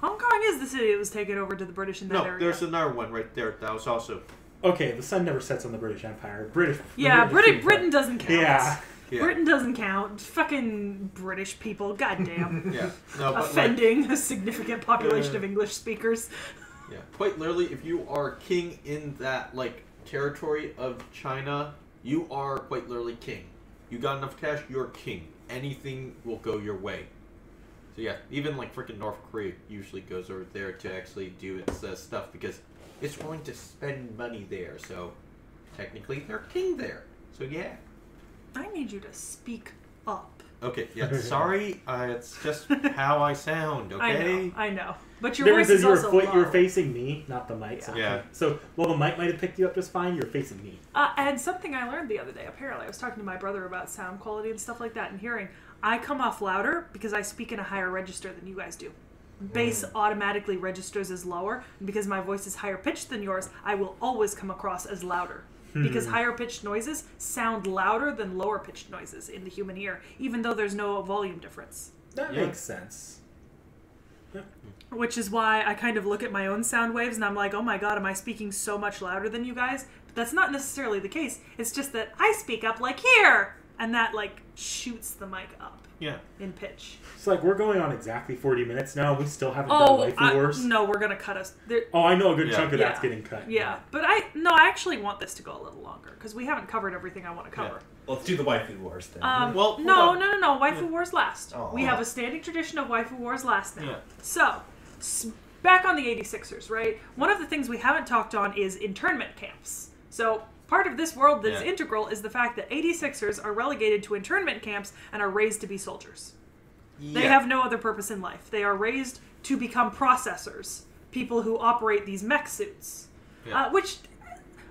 Hong Kong is the city that was taken over to the British in that No, area. there's another one right there. That was also. Okay, the sun never sets on the British Empire. British. yeah, the Britain, British Britain doesn't count. Yeah. Yeah. Britain doesn't count. Fucking British people, goddamn. Yeah. No, but like, Offending a significant population Uh, of English speakers. Yeah, quite literally, if you are king in that like territory of China, you are quite literally king. You got enough cash, you're king. Anything will go your way. So yeah, even like freaking North Korea usually goes over there to actually do its uh, stuff because it's going to spend money there. So technically, they're king there. So yeah. I need you to speak up. Okay. Yeah. Sorry, uh, it's just how I sound. Okay. I know, I know. But your Difference voice is is you were, also foot, you were facing me, not the mic. So, Yeah. so while the mic might have picked you up just fine, you're facing me. Uh, and something I learned the other day, apparently, I was talking to my brother about sound quality and stuff like that and hearing. I come off louder because I speak in a higher register than you guys do. Bass automatically registers as lower, and because my voice is higher pitched than yours, I will always come across as louder. Because hmm. higher pitched noises sound louder than lower pitched noises in the human ear, even though there's no volume difference. That Yeah. makes sense. Which is why I kind of look at my own sound waves and I'm like, oh my god, am I speaking so much louder than you guys? But that's not necessarily the case. It's just that I speak up like here! And that like shoots the mic up Yeah. in pitch. It's like we're going on exactly 40 minutes now. We still haven't Oh, done Waifu I- Wars. no, we're gonna cut us. There, Oh, I know a good Yeah. chunk of that's getting cut. yeah, but I no, I actually want this to go a little longer because we haven't covered everything I want to cover. Let's do the waifu wars then. Um, Well, hold no, on. no, no, no. Waifu Wars last. Oh. We have a standing tradition of Waifu Wars last now. Yeah. So, back on the 86ers, right? One of the things we haven't talked on is internment camps. So, part of this world that's Yeah. integral is the fact that 86ers are relegated to internment camps and are raised to be soldiers. They Yeah. have no other purpose in life. They are raised to become processors, people who operate these mech suits. Yeah. Uh, which,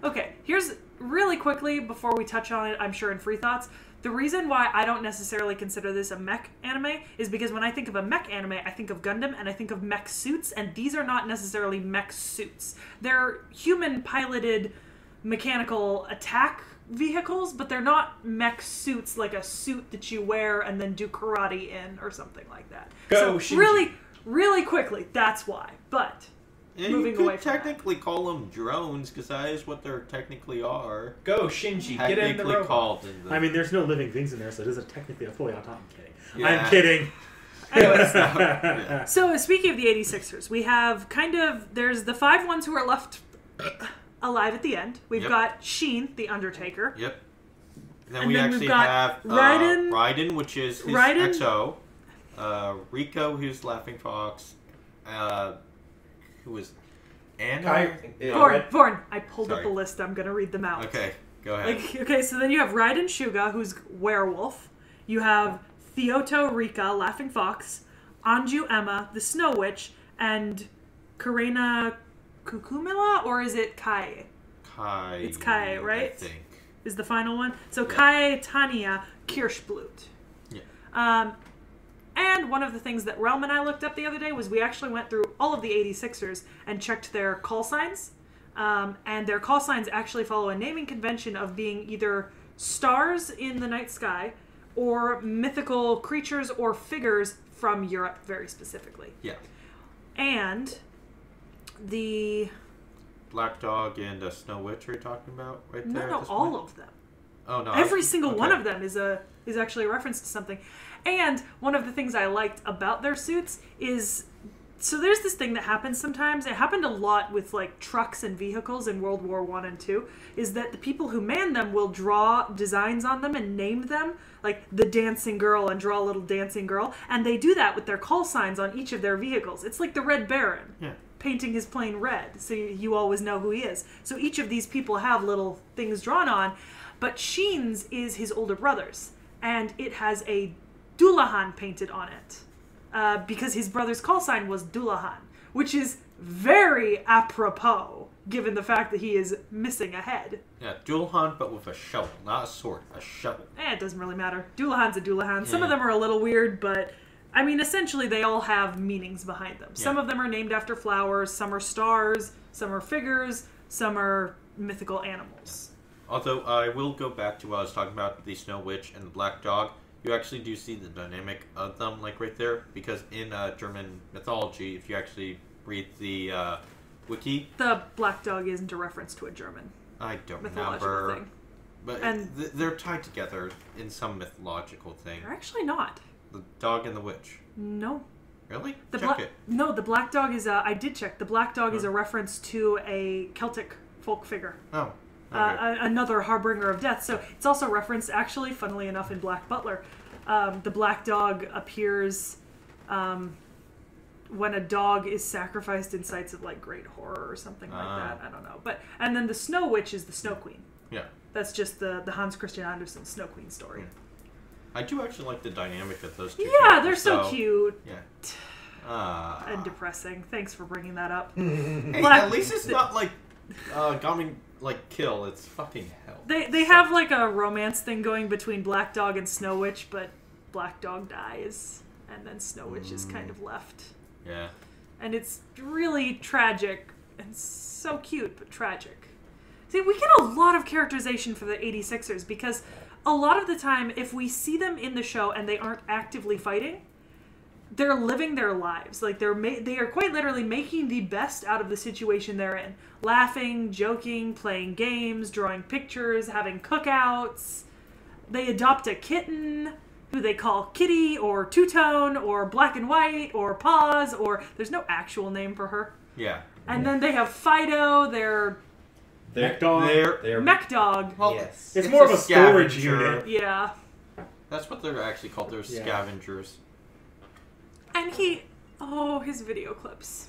okay, here's really quickly before we touch on it, I'm sure in free thoughts. The reason why I don't necessarily consider this a mech anime is because when I think of a mech anime, I think of Gundam and I think of mech suits, and these are not necessarily mech suits. They're human piloted mechanical attack vehicles, but they're not mech suits like a suit that you wear and then do karate in or something like that. Go, so Shinji. really, really quickly, that's why. But Yeah, moving you could away from that. technically call them drones because that is what they are technically are. Go, Shinji, get in the Technically robot. called. In the, I mean, there's no living things in there, so it isn't technically a fully autonomous. I'm kidding. Yeah. I'm kidding. Anyways, Yeah. So speaking of the 86ers, we have kind of there's the five ones who are left alive at the end. We've Yep. got Shin, the Undertaker. Yep. Then And we then we've actually got have uh, Raiden- Raiden, which is his Raiden- XO. Uh, Rico, who's Laughing Fox. Uh, who was Anna? Kai- yeah, Vorn, Red- Vorn. I pulled up Sorry. a list. I'm gonna read them out. Okay, go ahead. Like okay, so then you have Raiden Shuga, who's werewolf. You have Theoto Rikka, Laughing Fox, Anju Emma, the Snow Witch, and Kurena Kukumila, or is it Kai? Kai. It's Kai, right? I think. is the final one. So Yeah. Kai Taniya Kirschblut. Yeah. Um, and one of the things that Realm and I looked up the other day was we actually went through all of the 86ers and checked their call signs. Um, and their call signs actually follow a naming convention of being either stars in the night sky or mythical creatures or figures from Europe, very specifically. Yeah. And the Black Dog and uh, Snow Witch are you talking about right there? no, this all point? of them. Oh no, Every I- single one of them is a is actually a reference to something. And one of the things I liked about their suits is so there's this thing that happens sometimes. It happened a lot with like trucks and vehicles in World War One and Two. Is that the people who man them will draw designs on them and name them like the dancing girl and draw a little dancing girl, and they do that with their call signs on each of their vehicles. It's like the Red Baron Yeah. Painting his plane red, so you, always know who he is. So each of these people have little things drawn on, but Shin's is his older brother's, and it has a Dullahan painted on it uh, because his brother's call sign was Dullahan, which is very apropos given the fact that he is missing a head. Yeah, Dullahan, but with a shovel, not a sword, a shovel. Eh, it doesn't really matter. Dullahan's a Dullahan. Some of them are a little weird, but I mean, essentially, they all have meanings behind them. Some of them are named after flowers, some are stars, some are figures, some are mythical animals. Although I will go back to what I was talking about the Snow Witch and the Black Dog. You actually do see the dynamic of them, like right there, because in uh, German mythology, if you actually read the uh, wiki, The black dog isn't a reference to a German I don't mythological remember, thing. but And- th- they're tied together in some mythological thing. They're actually not. The dog and the witch. No. Really? The Check black it. No, the black dog is a I did check. The black dog is a reference to a Celtic folk figure. Oh. Okay. uh, a- another harbinger of death. So it's also referenced, actually, funnily enough, in Black Butler. Um, the black dog appears um, when a dog is sacrificed in sites of like great horror or something like Ah. that. I don't know, but and then the Snow Witch is the Snow Queen. yeah. That's just the the Hans Christian Andersen Snow Queen story. I do actually like the dynamic of those two. Yeah, they're characters, so cute Yeah. Ah. and depressing. Thanks for bringing that up. Hey, at least it's not like uh, Gami like kill. It's fucking hell. They they have like a romance thing going between Black Dog and Snow Witch, but Black Dog dies, and then Snow Witch is kind of left. Yeah. and it's really tragic and so cute but tragic. See, we get a lot of characterization for the 86ers because a lot of the time if we see them in the show and they aren't actively fighting, they're living their lives. Like they're ma- they are quite literally making the best out of the situation they're in. Laughing, joking, playing games, drawing pictures, having cookouts. They adopt a kitten who they call Kitty or Two Tone or Black and White or Paws or there's no actual name for her. Yeah. And then they have Fido, their Mech dog. They're, They're mech dog. well, Yes. It's more of a storage scavenger. unit. Yeah. That's what they're actually called. They're Yeah. scavengers. And he oh, his video clips.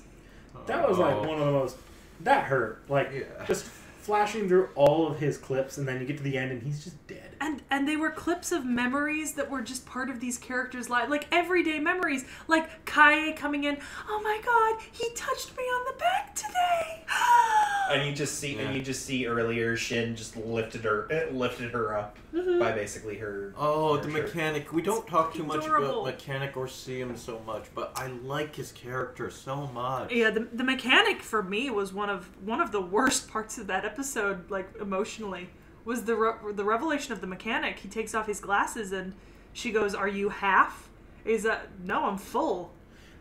That was like Oh. one of the most. That hurt. Like Yeah. just flashing through all of his clips, and then you get to the end, and he's just dead. And and they were clips of memories that were just part of these characters' lives, like everyday memories, like Kaye coming in. Oh my God, he touched me on the back today. And you just see, Yeah. and you just see earlier, Shin just lifted her, eh, lifted her up Mhm. by basically her. Oh, her the shirt. mechanic. We don't talk too much about mechanic or see him so much, but I like his character so much. Yeah, the, the mechanic for me was one of one of the worst parts of that episode, like emotionally, was the re- the revelation of the mechanic. He takes off his glasses and she goes, "Are you half?" Is that no? I'm full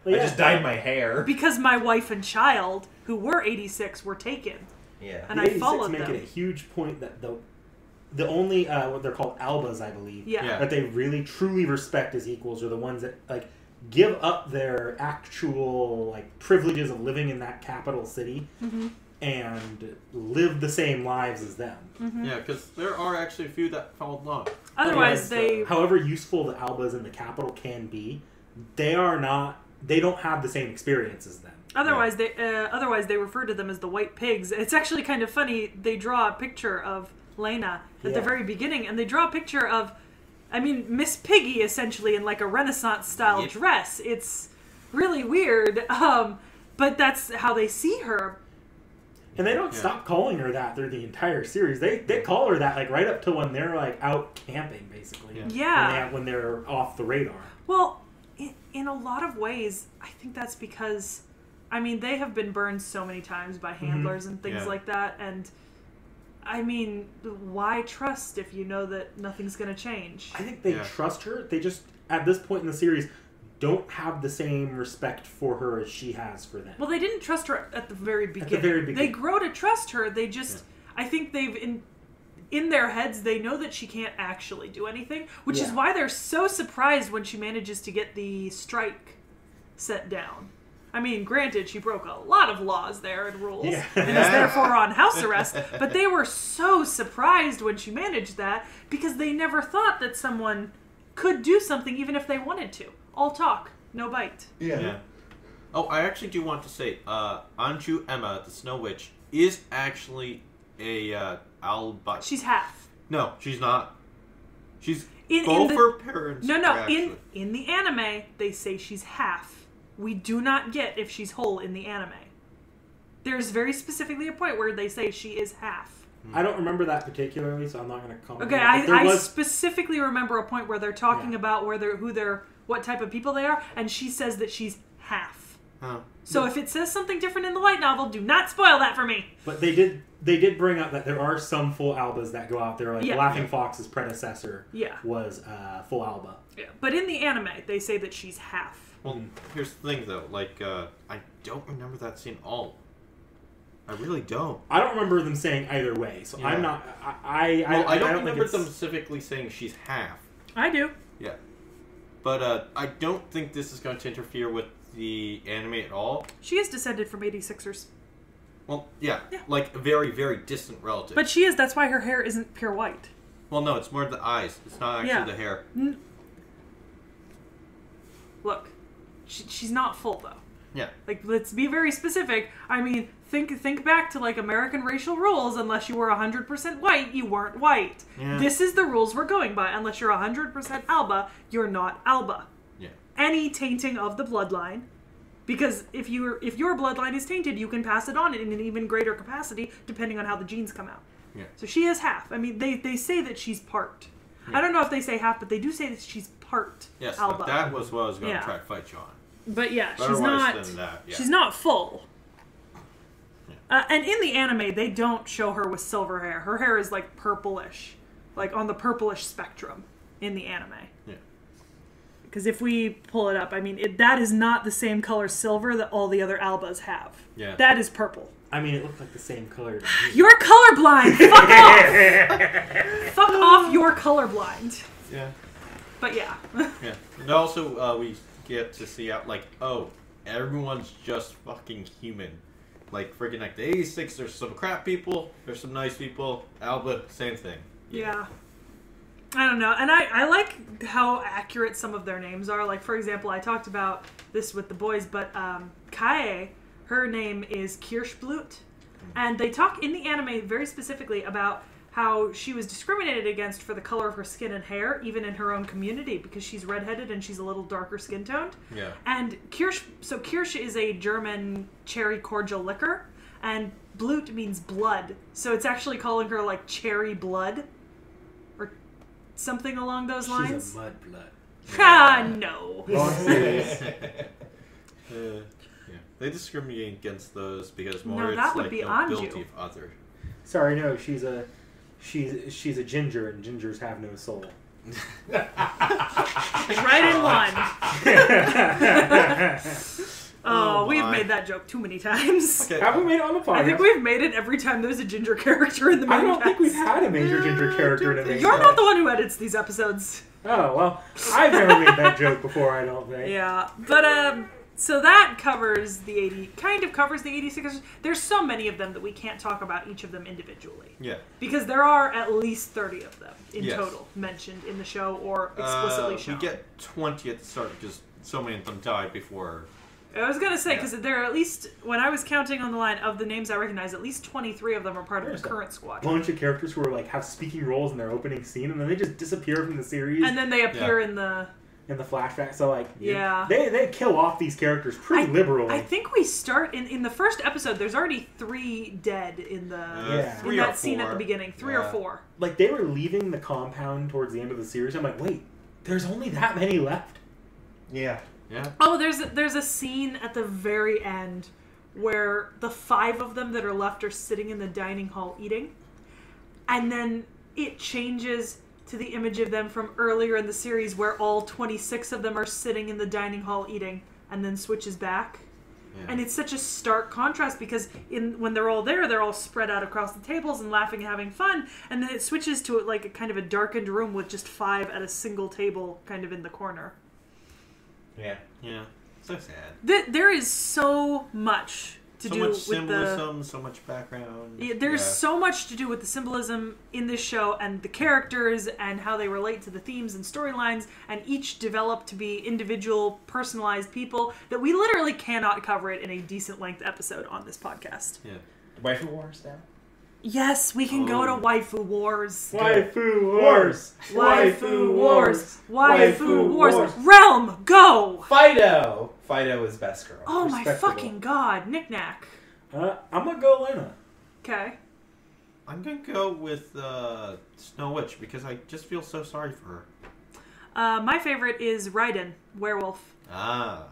But I just dyed my hair. because my wife and child, who were 86, were taken, Yeah. and the I 86 followed make them. it a huge point that the the only uh, what they're called albas, I believe, Yeah. Yeah. that they really truly respect as equals are the ones that like give up their actual like privileges of living in that capital city Mhm. And live the same lives as them. Yeah, because there are actually a few that followed along. Otherwise, they however useful the albas in the capital can be, they are not. They don't have the same experience as them. Otherwise, they uh, otherwise they refer to them as the white pigs. It's actually kind of funny. They draw a picture of Lena at the very beginning, and they draw a picture of, I mean, Miss Piggy essentially in like a Renaissance style Yep. dress. It's really weird, um, but that's how they see her. And they don't Yeah. stop calling her that through the entire series. They they call her that like right up to when they're like out camping, basically. Yeah. Yeah. When, they, when they're off the radar. Well, in, in a lot of ways, I think that's because, I mean, they have been burned so many times by mm-hmm. handlers and things Yeah. like that, and I mean, why trust if you know that nothing's going to change? I think they Yeah. trust her. They just at this point in the series don't have the same respect for her as she has for them. Well, they didn't trust her at the very beginning. At the very beginning. They grow to trust her. They just, I think they've in in their heads they know that she can't actually do anything, which is why they're so surprised when she manages to get the strike set down. I mean, granted, she broke a lot of laws there and rules, Yeah. and is therefore on house arrest. But they were so surprised when she managed that because they never thought that someone could do something even if they wanted to. All talk, no bite. Yeah. Oh, I actually do want to say, uh, Anju Emma, the Snow Witch, is actually a uh, Alba. She's half. no, she's not. She's In- in both the- her parents. No, no. actually- In in the anime, they say she's half. We do not get if she's whole in the anime. There's very specifically a point where they say she is half. I don't remember that particularly, so I'm not going to comment. Okay, on it, but I, there I was specifically remember a point where they're talking Yeah. about where they're who they're what type of people they are, and she says that she's half. Huh. So if it says something different in the light novel, do not spoil that for me. But they did they did bring up that there are some full albas that go out there. Like Yeah. Laughing Fox's predecessor Yeah. was uh, full alba. Yeah. But in the anime, they say that she's half. Well, here's the thing, though. Like, uh, I don't remember that scene all. I really don't. I don't remember them saying either way, so Yeah. I'm not. I I, Well, I, I, don't, think remember it's, them specifically saying she's half. I do. Yeah. But uh, I don't think this is going to interfere with the anime at all. She is descended from 86ers. Well, yeah, Yeah. like a very, very distant relative. But she is, that's why her hair isn't pure white. well, no, it's more the eyes. It's not actually Yeah. the hair. Look, she, she's not full though. Yeah. Like, let's be very specific. I mean, think think back to like American racial rules. Unless you were hundred percent white, you weren't white. Yeah. This is the rules we're going by. Unless you're hundred percent Alba, you're not Alba. Yeah. Any tainting of the bloodline, because if you if your bloodline is tainted, you can pass it on in an even greater capacity depending on how the genes come out. Yeah. So she is half. I mean, they they say that she's part. I don't know if they say half, but they do say that she's part Yes, Alba. that was what I was going to Yeah. try to fight you on. But yeah, But she's not. than that, yeah. She's not full. Yeah. Uh, and in the anime, they don't show her with silver hair. Her hair is like purplish, like on the purplish spectrum in the anime. Yeah. Because if we pull it up, I mean, it, that is not the same color silver that all the other albas have. Yeah. That is purple. I mean, it looked like the same color. You're colorblind. Fuck off. Fuck off. You're colorblind. Yeah. But yeah. Yeah. And also, uh, we get to see out like, oh, everyone's just fucking human. Like freaking like the '86. There's some crap people. There's some nice people. Alba, same thing. Yeah. I don't know. And I, I like how accurate some of their names are. Like, for example, I talked about this with the boys, but um, Kae, her name is Kirschblut. And they talk in the anime very specifically about how she was discriminated against for the color of her skin and hair, even in her own community, because she's redheaded and she's a little darker skin toned. Yeah. And Kirsch, so Kirsch is a German cherry cordial liquor, and Blut means blood. So it's actually calling her like cherry blood, or something along those lines. She's a mudblood. Ah, no. Uh, yeah. They discriminate against those because more No, it's that would like be nobility Anju. of other. Sorry, no, she's a she's she's a ginger, and gingers have no soul. right in one. Oh, Oh, we've made that joke too many times. Okay. Have we made it on the podcast? I think we've made it every time there's a ginger character in the main I don't think we've had a major ginger character in a main You're not the one who edits these episodes. Oh well, I've never made that joke before. I don't think. Yeah, but um, so that covers the eighty, kind of covers the eighty-six. There's so many of them that we can't talk about each of them individually Yeah. because there are at least thirty of them in Yes. total mentioned in the show or explicitly Uh, shown. we get 20 at the start because so many of them died before. I was gonna say Yeah. because there are at least when I was counting on the line of the names I recognize, at least twenty-three of them are part of the current squad, A bunch of characters who are like have speaking roles in their opening scene, and then they just disappear from the series and then they appear in the. In the flashback. So like, Yeah. they they kill off these characters pretty I- liberally. I think we start in in the first episode. There's already three dead in the Uh, Yeah. in three that scene at the beginning. Three Yeah. or four. like they were leaving the compound towards the end of the series. I'm like, wait, there's only that many left. Yeah. Yeah. Oh, there's a, there's a scene at the very end where the five of them that are left are sitting in the dining hall eating, and then it changes to the image of them from earlier in the series where all 26 of them are sitting in the dining hall eating and then switches back. Yeah. And it's such a stark contrast because in when they're all there, they're all spread out across the tables and laughing and having fun, and then it switches to like a kind of a darkened room with just five at a single table, kind of in the corner. Yeah. yeah, so sad. Th- there is so much to so do much with the. symbolism, so much background. Yeah, there's Yeah. so much to do with the symbolism in this show and the characters and how they relate to the themes and storylines, and each develop to be individual, personalized people that we literally cannot cover it in a decent length episode on this podcast. yeah. Waifu Wars now? Yes, we can go Oh. to Waifu Wars. Waifu Wars! Waifu Wars. Waifu Waifu Wars. Wars. Realm, go! Fido! Fido is best girl. Oh my fucking god, NikNak. Uh, I'm gonna go Lena. Okay. I'm gonna go with uh, Snow Witch because I just feel so sorry for her. Uh, my favorite is Raiden, werewolf, Ah,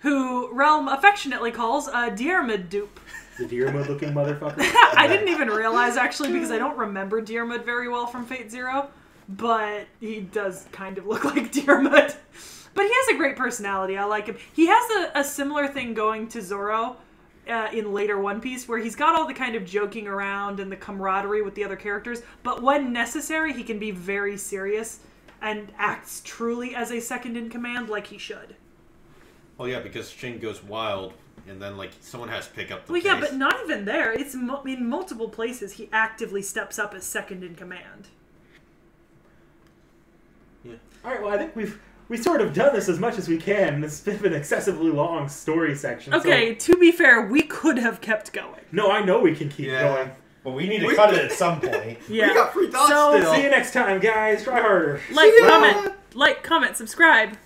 who Realm affectionately calls a Diarmuid dupe. The Diarmuid looking motherfucker. I didn't even realize actually because I don't remember Diarmuid very well from Fate Zero, but he does kind of look like Diarmuid. But he has a great personality. I like him. He has a, a similar thing going to Zoro uh, in later One Piece, where he's got all the kind of joking around and the camaraderie with the other characters, but when necessary, he can be very serious and acts truly as a second in command, like he should. well, yeah, because Shin goes wild, and then like someone has to pick up the Well, yeah, pace. but not even there. It's mo- in multiple places he actively steps up as second in command. Yeah. All right, well, I think we've we sort of done this as much as we can. This has been an excessively long story section. so- Okay, to be fair, we could have kept going. no, I know we can keep Yeah. going. But we need to We cut can- it at some point. Yeah. we got free thoughts So, still. See you next time, guys. Try harder. Like, comment, like, comment, subscribe.